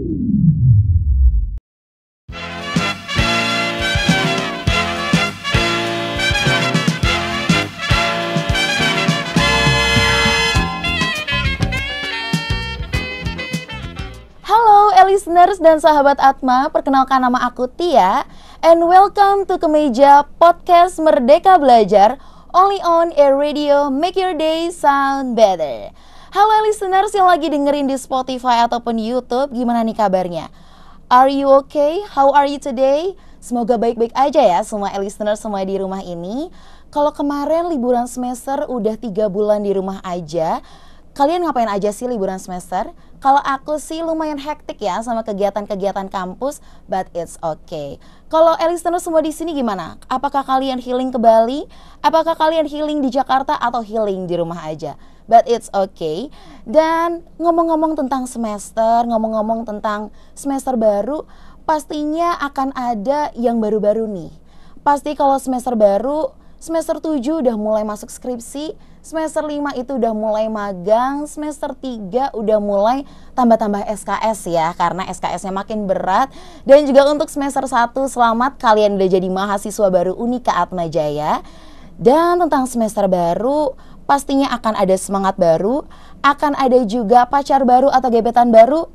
Halo listeners dan sahabat Atma, perkenalkan nama aku Tia and welcome to Kemeja Podcast Merdeka Belajar only on Air Radio Make Your Day Sound Better. Halo listeners yang lagi dengerin di Spotify ataupun YouTube, gimana nih kabarnya? Are you okay? How are you today? Semoga baik-baik aja ya semua listeners semua di rumah ini. Kalau kemarin liburan semester udah tiga bulan di rumah aja, kalian ngapain aja sih liburan semester? Kalau aku sih lumayan hektik ya sama kegiatan-kegiatan kampus, but it's okay. Kalau listener semua di sini gimana? Apakah kalian healing ke Bali? Apakah kalian healing di Jakarta atau healing di rumah aja? But it's okay. Dan ngomong-ngomong tentang semester, ngomong-ngomong tentang semester baru, pastinya akan ada yang baru-baru nih. Pasti kalau semester baru, semester 7 udah mulai masuk skripsi, semester 5 itu udah mulai magang, semester 3 udah mulai tambah-tambah SKS ya karena SKS-nya makin berat dan juga untuk semester 1 selamat kalian udah jadi mahasiswa baru Unika Atma Jaya. Dan tentang semester baru pastinya akan ada semangat baru, akan ada juga pacar baru atau gebetan baru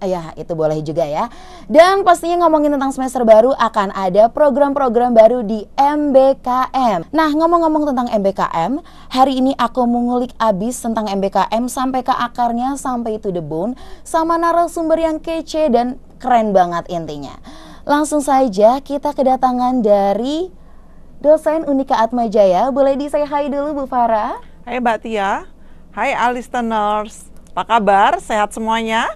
Ya, itu boleh juga ya. Dan pastinya ngomongin tentang semester baru akan ada program-program baru di MBKM. Nah, ngomong-ngomong tentang MBKM, hari ini aku mengulik abis tentang MBKM sampai ke akarnya, sampai itu the bone, sama narasumber yang kece dan keren banget intinya. Langsung saja kita kedatangan dari dosen Unika Atma Jaya. Boleh di say hi dulu Bu Farah? Hai Mbak Tia, hai listeners. Apa kabar? Sehat semuanya?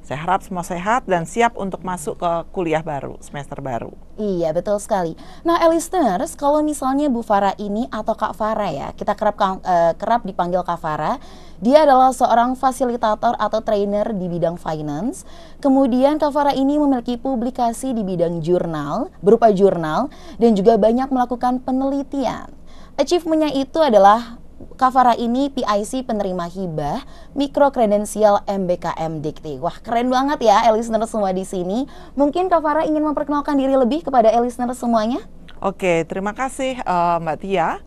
Saya harap semua sehat dan siap untuk masuk ke kuliah baru, semester baru. Iya, betul sekali. Nah, listeners, kalau misalnya Bu Farah ini atau Kak Farah ya, kita kerap uh, kerap dipanggil Kak Farah. Dia adalah seorang fasilitator atau trainer di bidang finance. Kemudian Kak Farah ini memiliki publikasi di bidang jurnal, berupa jurnal dan juga banyak melakukan penelitian. Achievementnya itu adalah Kavara ini PIC penerima hibah mikro kredensial MBKM Dikti. Wah, keren banget ya listener semua di sini. Mungkin Kavara ingin memperkenalkan diri lebih kepada listener semuanya? Oke, terima kasih uh, Mbak Tia.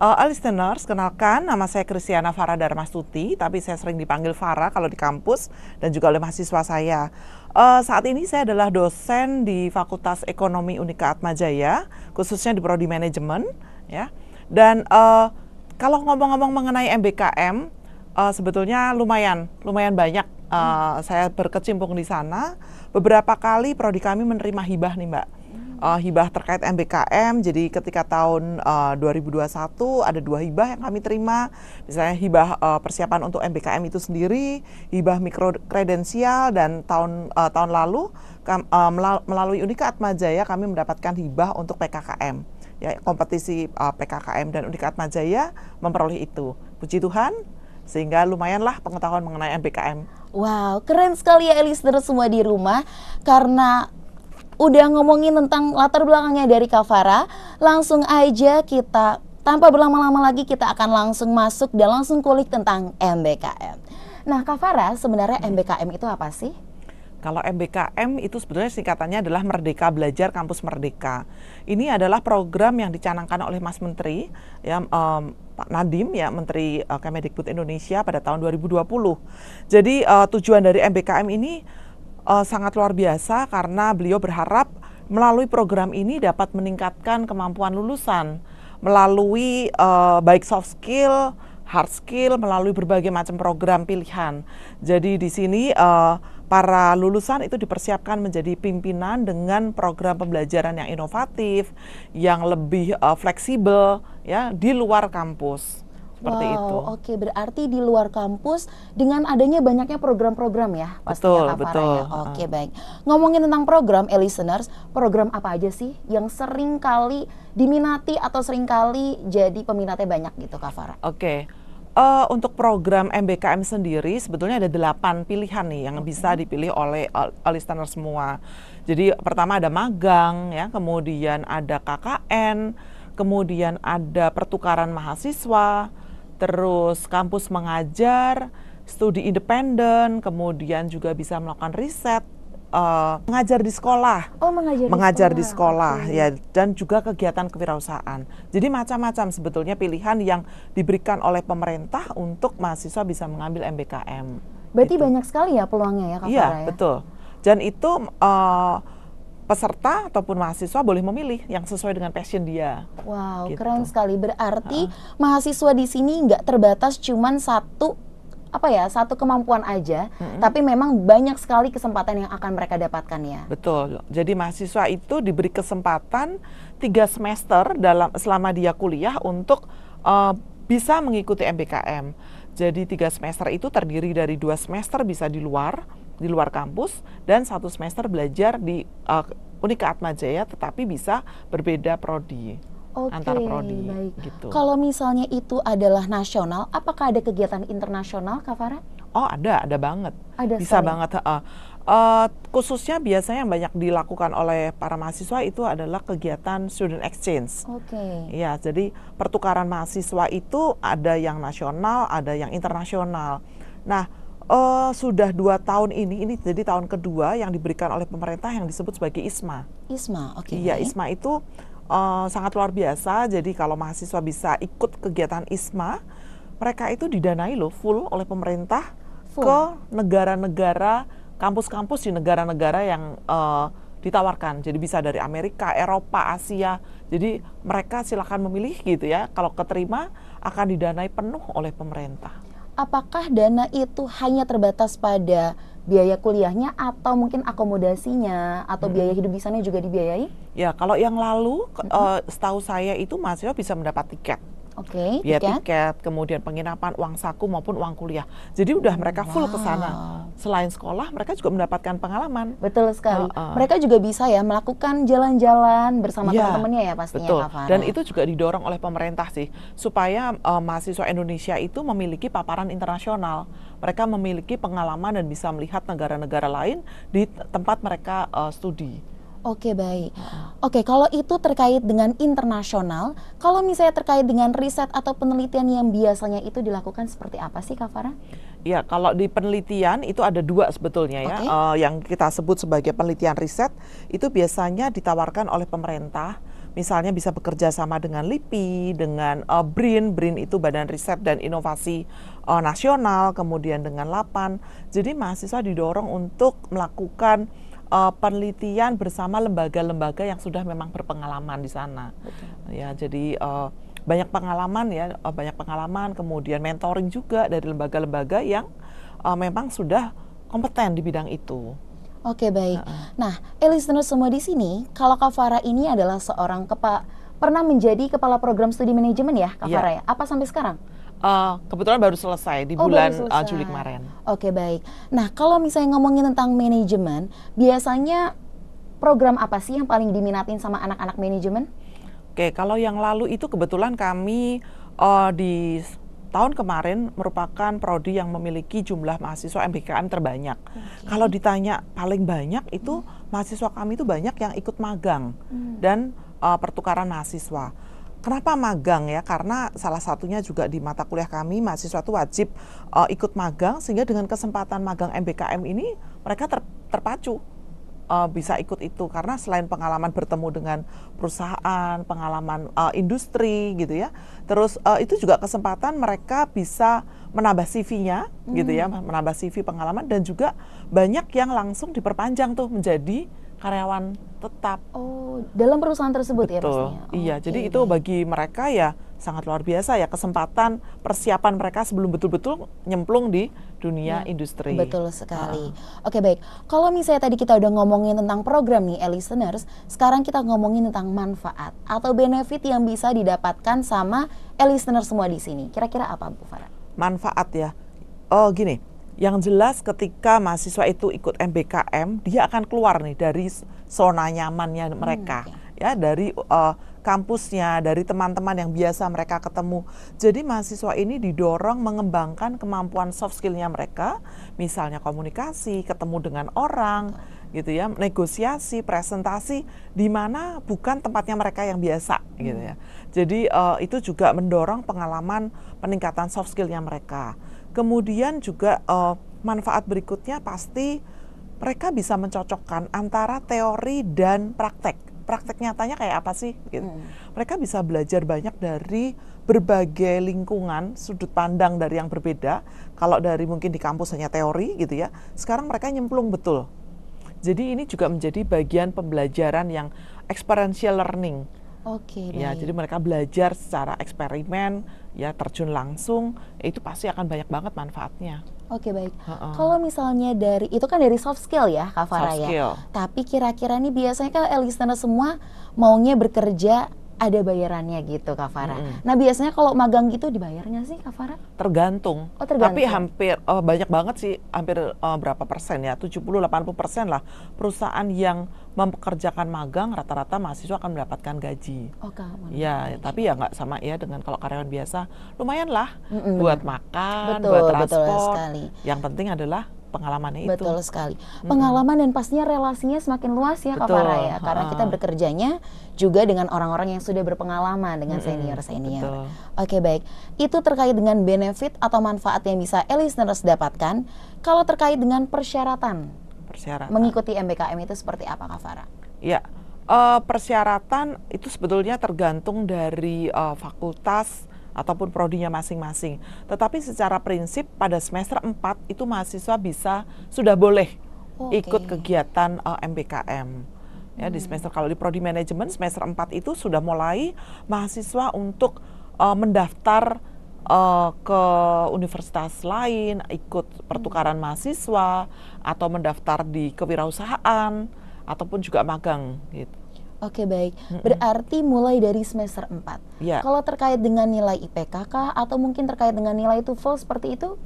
Uh, listeners, kenalkan nama saya Kristiana Farah Darmastuti, tapi saya sering dipanggil Farah kalau di kampus dan juga oleh mahasiswa saya. Uh, saat ini saya adalah dosen di Fakultas Ekonomi Unika Atmajaya, khususnya di Prodi Manajemen, ya. Dan uh, kalau ngomong-ngomong mengenai MBKM, uh, eh, sebetulnya lumayan, lumayan banyak uh, hmm. saya berkecimpung di sana. Beberapa kali prodi kami menerima hibah nih Mbak. Uh, hibah terkait MBKM. Jadi ketika tahun uh, 2021 ada dua hibah yang kami terima. Misalnya hibah uh, persiapan untuk MBKM itu sendiri, hibah mikro kredensial dan tahun uh, tahun lalu kam, uh, melalui Unika Atmajaya kami mendapatkan hibah untuk PKKM ya kompetisi uh, PKKM dan Unikat Majaya memperoleh itu. Puji Tuhan, sehingga lumayanlah pengetahuan mengenai MBKM. Wow, keren sekali ya listener semua di rumah karena udah ngomongin tentang latar belakangnya dari Kavara, langsung aja kita tanpa berlama-lama lagi kita akan langsung masuk dan langsung kulik tentang MBKM. Nah, Kavara, sebenarnya MBKM itu apa sih? Kalau MBKM itu sebetulnya singkatannya adalah Merdeka Belajar Kampus Merdeka. Ini adalah program yang dicanangkan oleh Mas Menteri ya um, Pak Nadim ya Menteri uh, Kemendikbud Indonesia pada tahun 2020. Jadi uh, tujuan dari MBKM ini uh, sangat luar biasa karena beliau berharap melalui program ini dapat meningkatkan kemampuan lulusan melalui uh, baik soft skill, hard skill melalui berbagai macam program pilihan. Jadi di sini uh, para lulusan itu dipersiapkan menjadi pimpinan dengan program pembelajaran yang inovatif, yang lebih uh, fleksibel ya di luar kampus. Seperti wow, itu. Oke, berarti di luar kampus dengan adanya banyaknya program-program ya, pastinya betul, betul. ya. Oke, uh. baik. Ngomongin tentang program, eh, listeners, program apa aja sih yang sering kali diminati atau sering kali jadi peminatnya banyak gitu, Kak Farah? Oke. Uh, untuk program MBKM sendiri sebetulnya ada delapan pilihan nih yang bisa dipilih oleh uh, listener semua. Jadi pertama ada magang ya, kemudian ada KKN, kemudian ada pertukaran mahasiswa, terus kampus mengajar, studi independen, kemudian juga bisa melakukan riset, uh, mengajar di sekolah, oh mengajar, mengajar di sekolah, di sekolah okay. ya, dan juga kegiatan kewirausahaan. Jadi macam-macam sebetulnya pilihan yang diberikan oleh pemerintah untuk mahasiswa bisa mengambil MBKM. Berarti gitu. banyak sekali ya peluangnya ya, Kak Iya, ya? betul. Dan itu uh, peserta ataupun mahasiswa boleh memilih yang sesuai dengan passion dia. Wow, gitu. keren sekali. Berarti uh. mahasiswa di sini nggak terbatas cuman satu apa ya satu kemampuan aja, mm-hmm. tapi memang banyak sekali kesempatan yang akan mereka dapatkan ya. Betul. Jadi mahasiswa itu diberi kesempatan tiga semester dalam selama dia kuliah untuk uh, bisa mengikuti MBKM. Jadi tiga semester itu terdiri dari dua semester bisa di luar, di luar kampus, dan satu semester belajar di uh, Unika Atmajaya, tetapi bisa berbeda prodi. Oke, antar prodi baik. gitu. Kalau misalnya itu adalah nasional, apakah ada kegiatan internasional, Kak Farah? Oh ada, ada banget. Ada Bisa sekali. banget. Uh, uh, khususnya biasanya yang banyak dilakukan oleh para mahasiswa itu adalah kegiatan student exchange. Oke. Okay. Ya, jadi pertukaran mahasiswa itu ada yang nasional, ada yang internasional. Nah, uh, sudah dua tahun ini, ini jadi tahun kedua yang diberikan oleh pemerintah yang disebut sebagai ISMA. ISMA, oke. Okay. Iya, ISMA itu uh, sangat luar biasa. Jadi kalau mahasiswa bisa ikut kegiatan ISMA, mereka itu didanai loh full oleh pemerintah full. ke negara-negara, kampus-kampus di negara-negara yang uh, ditawarkan. Jadi bisa dari Amerika, Eropa, Asia. Jadi mereka silakan memilih gitu ya. Kalau keterima akan didanai penuh oleh pemerintah. Apakah dana itu hanya terbatas pada biaya kuliahnya atau mungkin akomodasinya atau hmm. biaya hidup di sana juga dibiayai? Ya, kalau yang lalu hmm. uh, setahu saya itu mahasiswa bisa mendapat tiket. Oke. Okay, biaya tiket. tiket, kemudian penginapan, uang saku maupun uang kuliah. Jadi udah mereka full wow. ke sana. Selain sekolah, mereka juga mendapatkan pengalaman. Betul sekali. Uh, uh. Mereka juga bisa ya melakukan jalan-jalan bersama ya, teman-temannya ya pastinya. Betul. Dan itu juga didorong oleh pemerintah sih supaya uh, mahasiswa Indonesia itu memiliki paparan internasional. Mereka memiliki pengalaman dan bisa melihat negara-negara lain di tempat mereka uh, studi. Oke baik. Oke kalau itu terkait dengan internasional, kalau misalnya terkait dengan riset atau penelitian yang biasanya itu dilakukan seperti apa sih Kak Farah? Ya kalau di penelitian itu ada dua sebetulnya ya, okay. uh, eh, yang kita sebut sebagai penelitian riset itu biasanya ditawarkan oleh pemerintah. Misalnya bisa bekerja sama dengan LIPI, dengan uh, BRIN, BRIN itu Badan Riset dan Inovasi uh, Nasional, kemudian dengan LAPAN. Jadi mahasiswa didorong untuk melakukan uh, penelitian bersama lembaga-lembaga yang sudah memang berpengalaman di sana. Betul. Ya, jadi uh, banyak pengalaman ya, uh, banyak pengalaman, kemudian mentoring juga dari lembaga-lembaga yang uh, memang sudah kompeten di bidang itu. Oke baik. Uh-uh. Nah, eh, listener semua di sini, kalau Kak Farah ini adalah seorang kepa pernah menjadi kepala program studi manajemen ya, Kak yeah. Farah ya? Apa sampai sekarang? Uh, kebetulan baru selesai di oh, bulan selesai. Uh, Juli kemarin. Oke okay, baik. Nah kalau misalnya ngomongin tentang manajemen, biasanya program apa sih yang paling diminatin sama anak-anak manajemen? Oke, okay, kalau yang lalu itu kebetulan kami uh, di tahun kemarin merupakan prodi yang memiliki jumlah mahasiswa MBKM terbanyak. Okay. Kalau ditanya paling banyak itu hmm. mahasiswa kami itu banyak yang ikut magang hmm. dan uh, pertukaran mahasiswa. Kenapa magang ya? Karena salah satunya juga di mata kuliah kami mahasiswa itu wajib uh, ikut magang sehingga dengan kesempatan magang MBKM ini mereka ter, terpacu uh, bisa ikut itu karena selain pengalaman bertemu dengan perusahaan, pengalaman uh, industri gitu ya. Terus uh, itu juga kesempatan mereka bisa menambah CV-nya hmm. gitu ya, hmm. menambah CV pengalaman dan juga banyak yang langsung diperpanjang tuh menjadi karyawan tetap. Oh, dalam perusahaan tersebut ya Betul. ya pastinya. Oh, iya, okay, jadi itu bagi mereka ya sangat luar biasa ya kesempatan persiapan mereka sebelum betul-betul nyemplung di dunia ya, industri. Betul sekali. Uh. Oke, baik. Kalau misalnya tadi kita udah ngomongin tentang program nih, listeners, sekarang kita ngomongin tentang manfaat atau benefit yang bisa didapatkan sama listeners semua di sini. Kira-kira apa, Bu Farah? Manfaat ya. Oh, gini yang jelas ketika mahasiswa itu ikut MBKM, dia akan keluar nih dari zona nyamannya hmm, mereka, hmm, okay. ya dari uh, kampusnya, dari teman-teman yang biasa mereka ketemu. Jadi mahasiswa ini didorong mengembangkan kemampuan soft skillnya mereka, misalnya komunikasi, ketemu dengan orang, gitu ya, negosiasi, presentasi, di mana bukan tempatnya mereka yang biasa, hmm. gitu ya. Jadi uh, itu juga mendorong pengalaman peningkatan soft skillnya mereka. Kemudian juga uh, manfaat berikutnya pasti mereka bisa mencocokkan antara teori dan praktek. Praktek nyatanya kayak apa sih? Gitu. Hmm. Mereka bisa belajar banyak dari berbagai lingkungan, sudut pandang dari yang berbeda. Kalau dari mungkin di kampus hanya teori gitu ya, sekarang mereka nyemplung betul. Jadi ini juga menjadi bagian pembelajaran yang experiential learning Oke. Okay, ya, jadi mereka belajar secara eksperimen, ya terjun langsung, itu pasti akan banyak banget manfaatnya. Oke okay, baik. Uh -uh. Kalau misalnya dari itu kan dari soft skill ya, Kak Farah ya. Tapi kira-kira nih biasanya kan listener semua maunya bekerja ada bayarannya gitu Kak Farah. Mm -hmm. Nah biasanya kalau magang gitu dibayarnya sih Kak Farah? Tergantung. Oh tergantung. Tapi hampir oh, banyak banget sih, hampir uh, berapa persen ya, 70-80 persen lah perusahaan yang mempekerjakan magang rata-rata mahasiswa akan mendapatkan gaji. Oh. Ya, tapi ya nggak sama ya dengan kalau karyawan biasa. Lumayan lah mm -hmm. buat makan, betul, buat transport. Betul sekali. Yang penting adalah pengalamannya itu. Betul sekali. Pengalaman hmm. dan pastinya relasinya semakin luas ya Kak Farah ya. Karena kita bekerjanya juga dengan orang-orang yang sudah berpengalaman dengan senior-senior. Oke baik. Itu terkait dengan benefit atau manfaat yang bisa e-listeners dapatkan. Kalau terkait dengan persyaratan, persyaratan. mengikuti MBKM itu seperti apa Kak Farah? Ya, uh, persyaratan itu sebetulnya tergantung dari uh, fakultas ataupun prodinya masing-masing. Tetapi secara prinsip pada semester 4 itu mahasiswa bisa sudah boleh okay. ikut kegiatan uh, MBKM. Ya hmm. di semester kalau di prodi manajemen semester 4 itu sudah mulai mahasiswa untuk uh, mendaftar uh, ke universitas lain, ikut pertukaran hmm. mahasiswa atau mendaftar di kewirausahaan ataupun juga magang gitu. Oke baik, berarti mulai dari semester 4. Ya. Kalau terkait dengan nilai IPK kah atau mungkin terkait dengan nilai TOEFL seperti itu?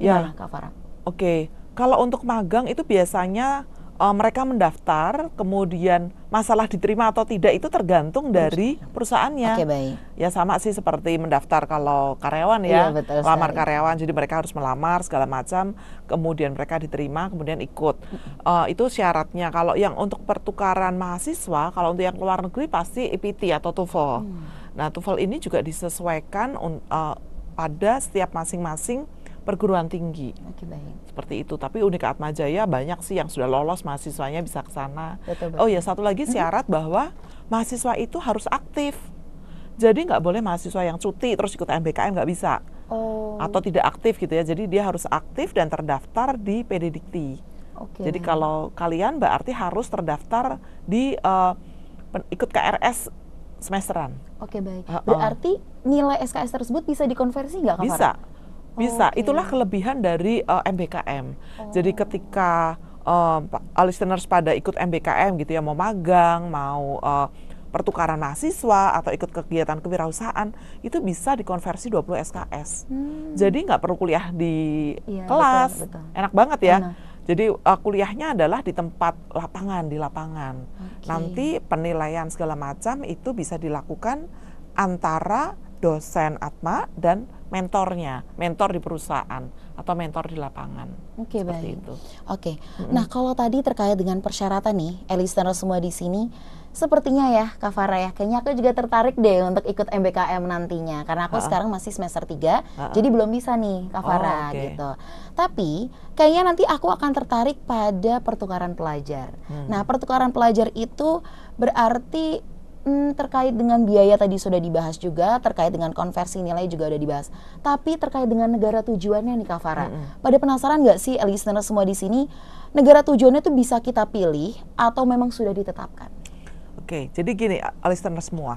Ya. Kak Farah? Oke, kalau untuk magang itu biasanya uh, mereka mendaftar, kemudian masalah diterima atau tidak itu tergantung dari perusahaannya. Oke, baik. Ya sama sih seperti mendaftar kalau karyawan ya, iya, betul lamar karyawan, jadi mereka harus melamar segala macam, kemudian mereka diterima, kemudian ikut. Uh, itu syaratnya. Kalau yang untuk pertukaran mahasiswa, kalau untuk yang luar negeri pasti IPT atau TOEFL. Hmm. Nah, TOEFL ini juga disesuaikan uh, pada setiap masing-masing perguruan tinggi. Oke, baik. Seperti itu. Tapi Unika Atmajaya banyak sih yang sudah lolos mahasiswanya bisa ke sana. Oh ya, satu lagi syarat bahwa mahasiswa itu harus aktif. Jadi nggak boleh mahasiswa yang cuti terus ikut MBKM nggak bisa. Oh. Atau tidak aktif gitu ya. Jadi dia harus aktif dan terdaftar di PD Dikti. Oke. Jadi kalau kalian berarti harus terdaftar di uh, ikut KRS semesteran. Oke baik. Berarti nilai SKS tersebut bisa dikonversi nggak Bisa. Bisa, okay. itulah kelebihan dari uh, eh, MBKM. Oh. Jadi ketika uh, listeners pada ikut MBKM gitu ya, mau magang, mau uh, pertukaran mahasiswa atau ikut kegiatan kewirausahaan itu bisa dikonversi 20 SKS. Hmm. Jadi nggak perlu kuliah di ya, kelas, betul, betul. enak banget ya. Enak. Jadi uh, kuliahnya adalah di tempat lapangan, di lapangan. Okay. Nanti penilaian segala macam itu bisa dilakukan antara dosen Atma dan mentornya, mentor di perusahaan atau mentor di lapangan. Oke, okay, baik. itu. Oke. Okay. Mm-hmm. Nah, kalau tadi terkait dengan persyaratan nih, listener semua di sini, sepertinya ya Kak Farah ya, kayaknya aku juga tertarik deh untuk ikut MBKM nantinya karena aku uh sekarang masih semester 3, uh jadi belum bisa nih Kak Farah oh, okay. gitu. Tapi kayaknya nanti aku akan tertarik pada pertukaran pelajar. Hmm. Nah, pertukaran pelajar itu berarti Hmm, terkait dengan biaya tadi sudah dibahas juga, terkait dengan konversi nilai juga udah dibahas. Tapi terkait dengan negara tujuannya nih Kak Farah. -hmm. Pada penasaran nggak sih listener semua di sini, negara tujuannya itu bisa kita pilih atau memang sudah ditetapkan? Oke, jadi gini listener semua.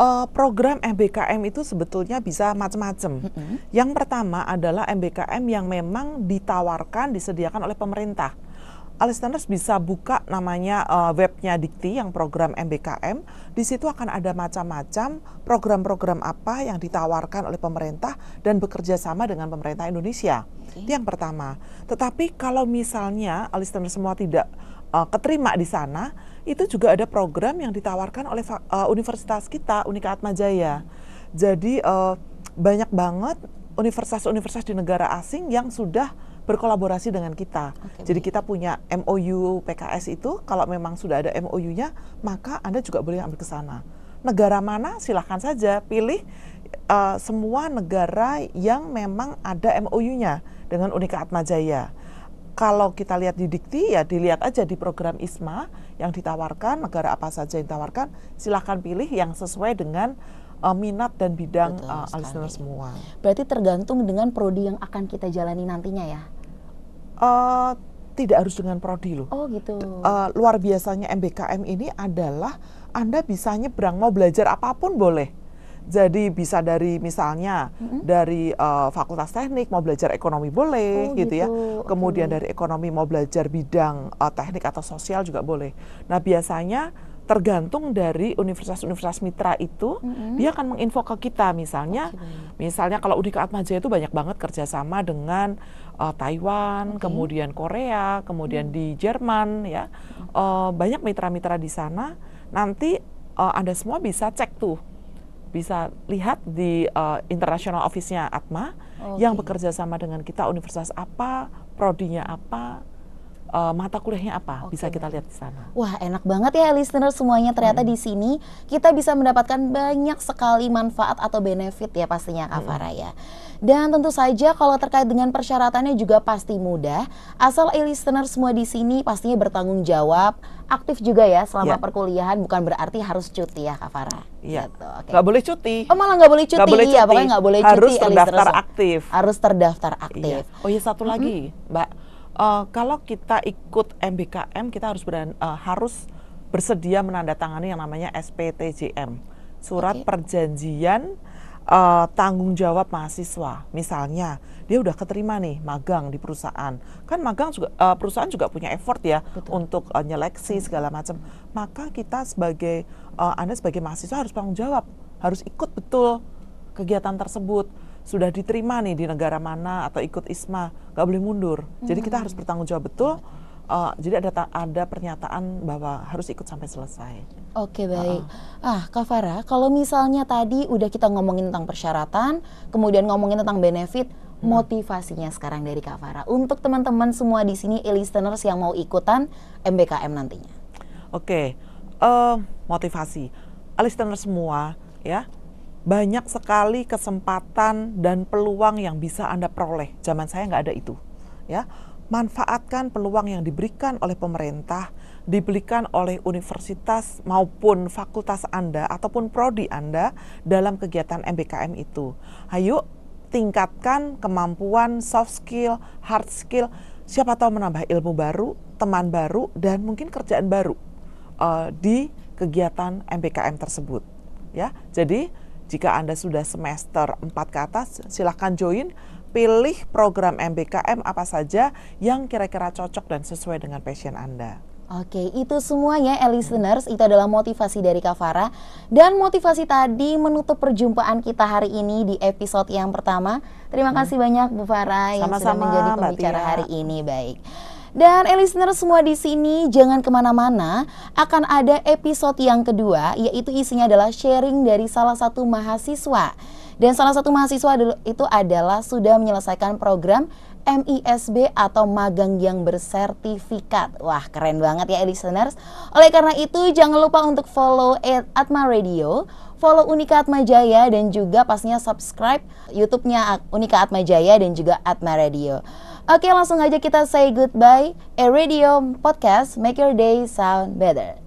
Uh, program MBKM itu sebetulnya bisa macam-macam. Mm -hmm. Yang pertama adalah MBKM yang memang ditawarkan, disediakan oleh pemerintah listeners bisa buka namanya uh, webnya Dikti yang program MBKM. Di situ akan ada macam-macam program-program apa yang ditawarkan oleh pemerintah dan bekerja sama dengan pemerintah Indonesia. Okay. Itu yang pertama. Tetapi kalau misalnya listeners semua tidak uh, keterima di sana, itu juga ada program yang ditawarkan oleh uh, universitas kita, Unika Atmajaya. Jadi uh, banyak banget universitas-universitas di negara asing yang sudah berkolaborasi dengan kita. Okay, Jadi kita punya MOU PKS itu kalau memang sudah ada MOU-nya maka Anda juga boleh ambil ke sana. Negara mana silahkan saja pilih uh, semua negara yang memang ada MOU-nya dengan Unika Atmajaya. Kalau kita lihat di Dikti ya dilihat aja di program ISMA yang ditawarkan negara apa saja yang ditawarkan silahkan pilih yang sesuai dengan uh, minat dan bidang uh, listener semua. Berarti tergantung dengan prodi yang akan kita jalani nantinya ya? Uh, tidak harus dengan prodi loh. Oh gitu. Uh, luar biasanya MBKM ini adalah Anda bisa nyebrang mau belajar apa pun boleh jadi bisa dari misalnya mm-hmm. dari uh, fakultas teknik mau belajar ekonomi boleh oh, gitu, ya. gitu ya. Kemudian okay. dari ekonomi mau belajar bidang uh, teknik atau sosial juga boleh. Nah, biasanya tergantung dari universitas-universitas mitra itu mm-hmm. dia akan menginfo ke kita misalnya okay. misalnya kalau Unika Atmaja itu banyak banget kerjasama dengan uh, Taiwan okay. kemudian Korea kemudian mm. di Jerman ya uh, banyak mitra-mitra di sana nanti uh, anda semua bisa cek tuh bisa lihat di uh, international office-nya Atma okay. yang bekerja sama dengan kita universitas apa, prodinya apa, uh, mata kuliahnya apa okay. bisa kita lihat di sana. Wah enak banget ya listener semuanya ternyata hmm. di sini kita bisa mendapatkan banyak sekali manfaat atau benefit ya pastinya Kak hmm. Farah ya. Dan tentu saja kalau terkait dengan persyaratannya juga pasti mudah. Asal e-listener semua di sini pastinya bertanggung jawab, aktif juga ya selama yeah. perkuliahan bukan berarti harus cuti ya Kak Farah. Iya. Gitu, okay. Gak boleh cuti. Oh malah nggak boleh cuti. Gak boleh iya, cuti. pokoknya nggak boleh cuti. Harus terdaftar aktif. Harus terdaftar aktif. Iya. Oh iya satu mm -hmm. lagi, Mbak. Uh, kalau kita ikut MBKM kita harus beran, uh, harus bersedia menandatangani yang namanya SPTJM, surat okay. perjanjian uh, tanggung jawab mahasiswa. Misalnya, dia udah keterima nih magang di perusahaan. Kan magang juga uh, perusahaan juga punya effort ya Betul. untuk uh, nyeleksi segala macam. Maka kita sebagai uh, Anda sebagai mahasiswa harus tanggung jawab, harus ikut betul kegiatan tersebut. Sudah diterima nih di negara mana atau ikut ISMA, nggak boleh mundur. Jadi kita hmm. harus bertanggung jawab betul uh, jadi ada ada pernyataan bahwa harus ikut sampai selesai. Oke baik. Uh. Ah Kak Farah, kalau misalnya tadi udah kita ngomongin tentang persyaratan, kemudian ngomongin tentang benefit, hmm. motivasinya sekarang dari Kak Farah untuk teman-teman semua di sini e-listeners yang mau ikutan MBKM nantinya. Oke, uh, motivasi e-listeners semua ya banyak sekali kesempatan dan peluang yang bisa anda peroleh. Zaman saya nggak ada itu, ya manfaatkan peluang yang diberikan oleh pemerintah, diberikan oleh universitas maupun fakultas Anda ataupun prodi Anda dalam kegiatan MBKM itu. Ayo tingkatkan kemampuan soft skill, hard skill, siapa tahu menambah ilmu baru, teman baru dan mungkin kerjaan baru uh, di kegiatan MBKM tersebut. Ya, jadi jika Anda sudah semester 4 ke atas, silahkan join. Pilih program MBKM apa saja yang kira-kira cocok dan sesuai dengan passion Anda. Oke, itu semuanya eh, listeners, itu adalah motivasi dari Kavara Dan motivasi tadi menutup perjumpaan kita hari ini di episode yang pertama. Terima hmm. kasih banyak Bu Farah yang sudah menjadi pembicara hari ini. Baik dan eh, listener semua di sini jangan ke mana-mana, akan ada episode yang kedua, yaitu isinya adalah sharing dari salah satu mahasiswa dan salah satu mahasiswa itu adalah sudah menyelesaikan program MISB atau magang yang bersertifikat. Wah, keren banget ya listeners. Oleh karena itu, jangan lupa untuk follow Atma Radio, follow Unika Atma Jaya dan juga pastinya subscribe YouTube-nya Unika Atma Jaya dan juga Atma Radio. Oke, langsung aja kita say goodbye. A Radio Podcast, make your day sound better.